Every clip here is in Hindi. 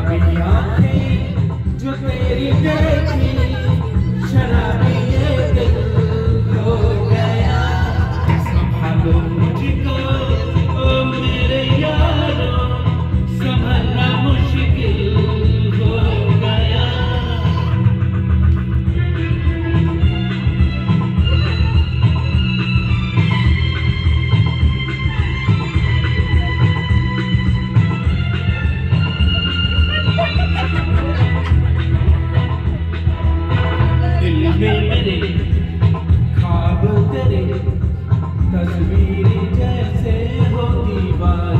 अपनी जो तेरी देखी दिल मेरे ख्वाब तेरे तस्वीर जैसे होती बात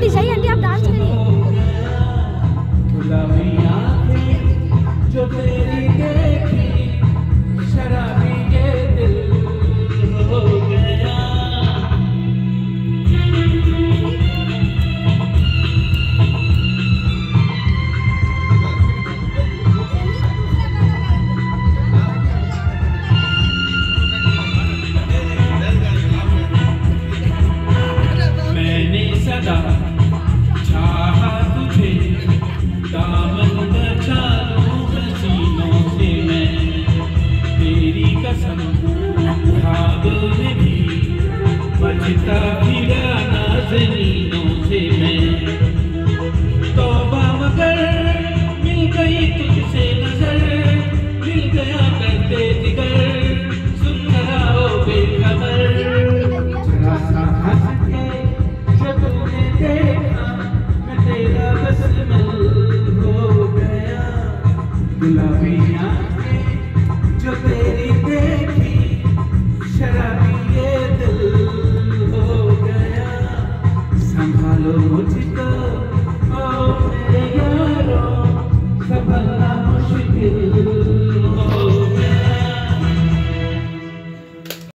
dice ahí que Thank you.